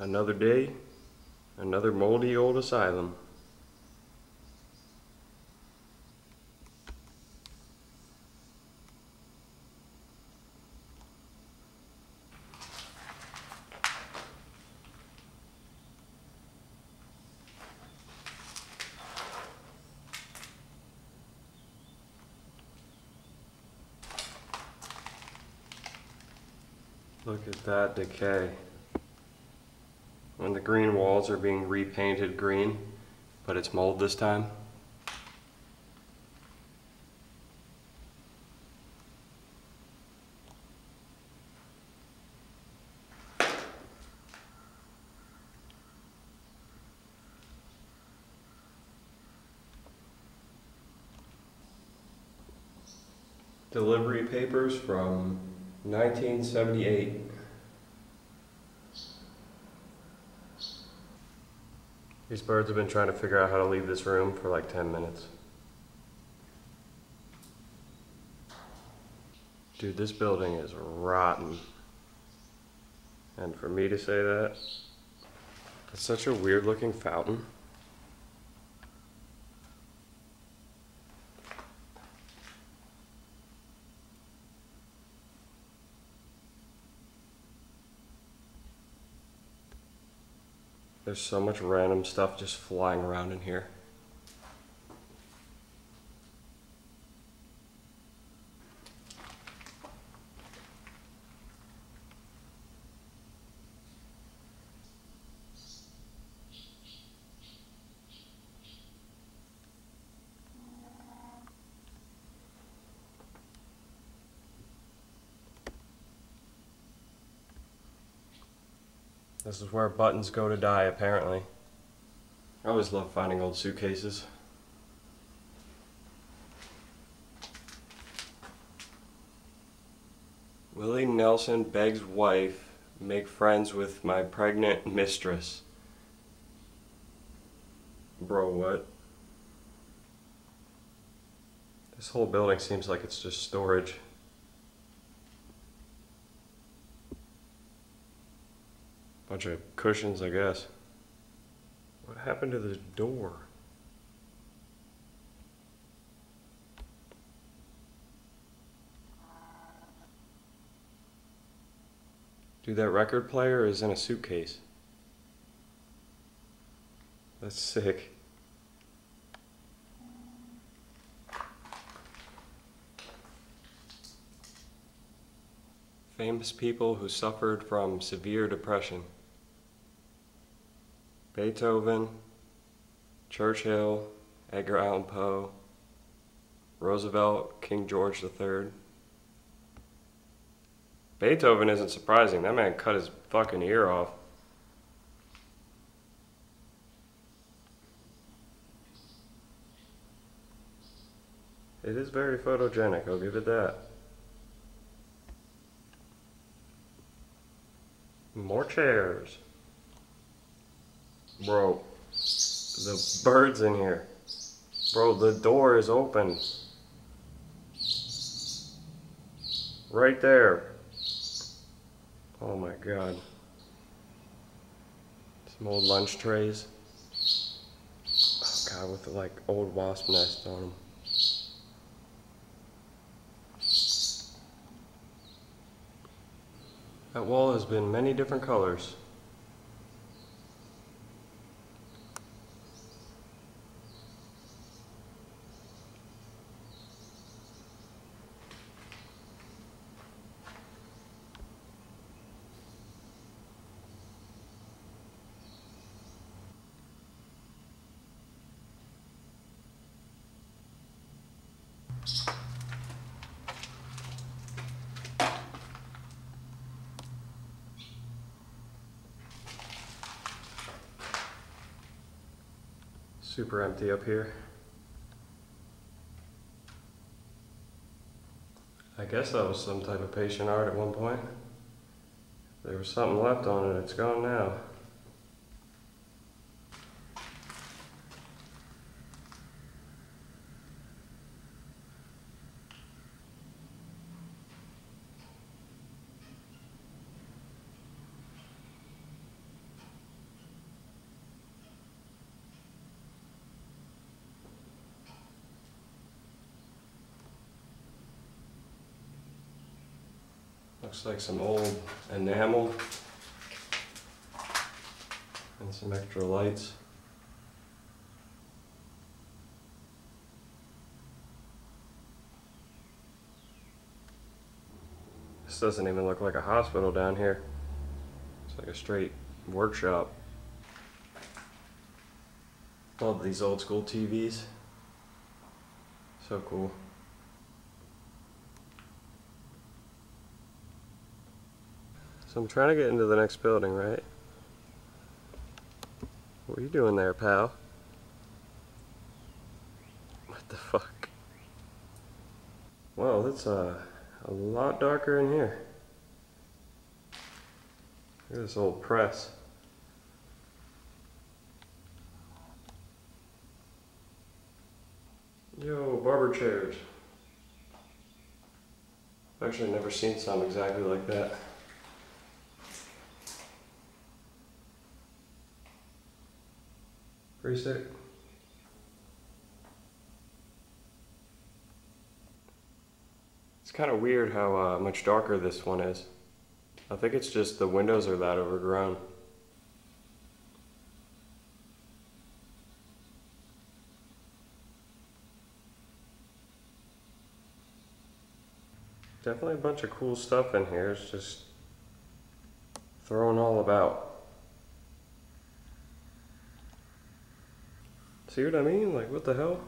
Another day, another moldy old asylum. Look at that decay. And the green walls are being repainted green, but it's mold this time. Delivery papers from 1978. These birds have been trying to figure out how to leave this room for like 10 minutes. Dude, this building is rotten. And for me to say that, it's such a weird looking fountain. There's so much random stuff just flying around in here. This is where buttons go to die, apparently. I always love finding old suitcases. Willie Nelson begs wife, make friends with my pregnant mistress. Bro, what? This whole building seems like it's just storage. Bunch of cushions, I guess. What happened to the door? Dude, that record player is in a suitcase. That's sick. Famous people who suffered from severe depression. Beethoven, Churchill, Edgar Allan Poe, Roosevelt, King George III. Beethoven isn't surprising. That man cut his fucking ear off. It is very photogenic, I'll give it that. More chairs. Bro, the bird's in here. Bro, the door is open. Right there. Oh my god. Some old lunch trays. Oh god, with like old wasp nests on them. That wall has been many different colors. Super empty up here. I guess that was some type of patient art at one point. There was something left on it, it's gone now. Looks like some old enamel. And some extra lights. This doesn't even look like a hospital down here. It's like a straight workshop. Love these old school TVs. So cool. So I'm trying to get into the next building, right? What are you doing there, pal? What the fuck? Well, it's uh, a lot darker in here. Look at this old press. Yo, barber chairs. I've actually never seen some exactly like that. Sick. It's kind of weird how uh, much darker this one is. I think it's just the windows are that overgrown. Definitely a bunch of cool stuff in here. It's just thrown all about. See what I mean? Like, what the hell?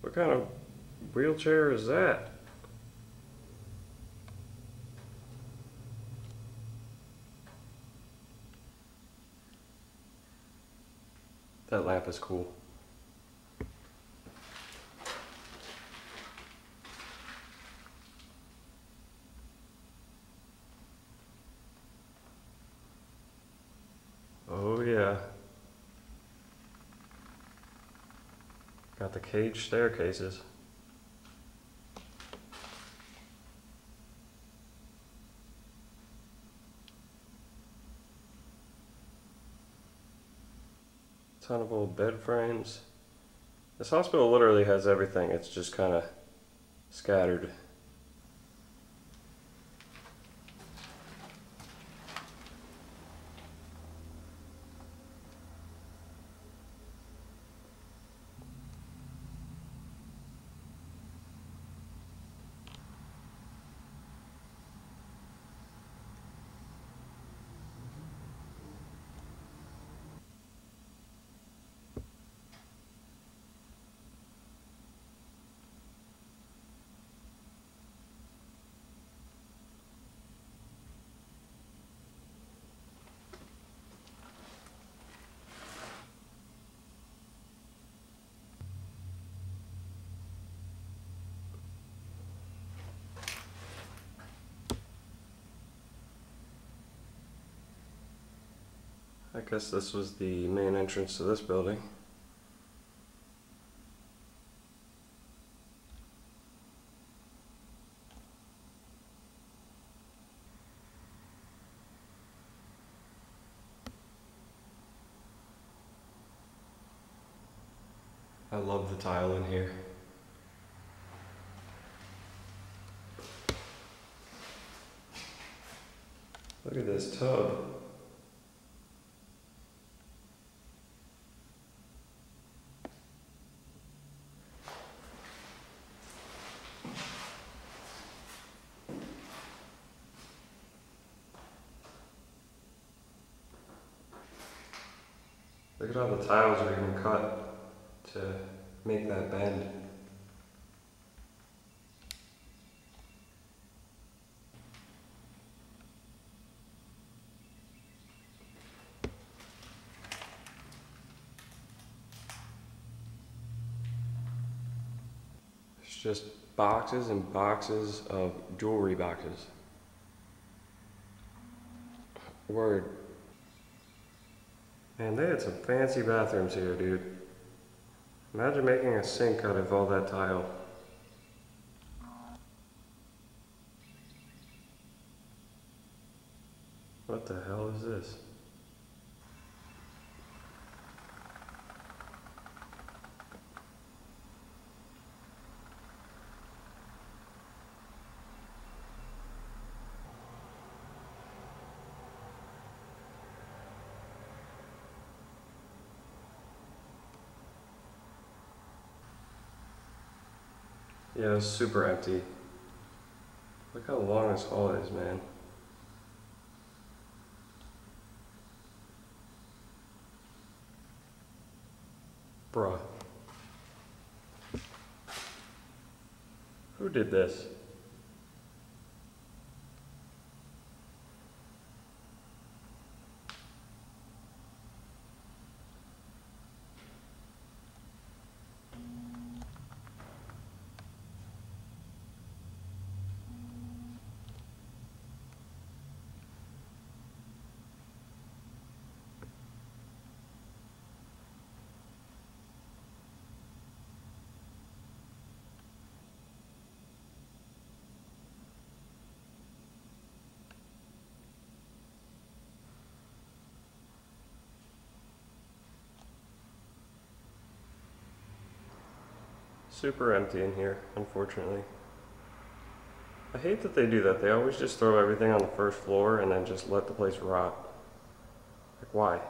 What kind of wheelchair is that? That lamp is cool. Oh yeah. Got the cage staircases. Ton of old bed frames. This hospital literally has everything. It's just kind of scattered. I guess this was the main entrance to this building. I love the tile in here. Look at this tub. Look at how the tiles are even cut to make that bend. It's just boxes and boxes of jewelry boxes. Word. Man, they had some fancy bathrooms here, dude. Imagine making a sink out of all that tile. What the hell is this? Yeah, it's super empty. Look how long this hall is, man. Bruh. Who did this? Super empty in here, unfortunately. I hate that they do that. They always just throw everything on the first floor and then just let the place rot. Like, why?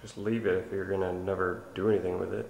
Just leave it if you're gonna never do anything with it.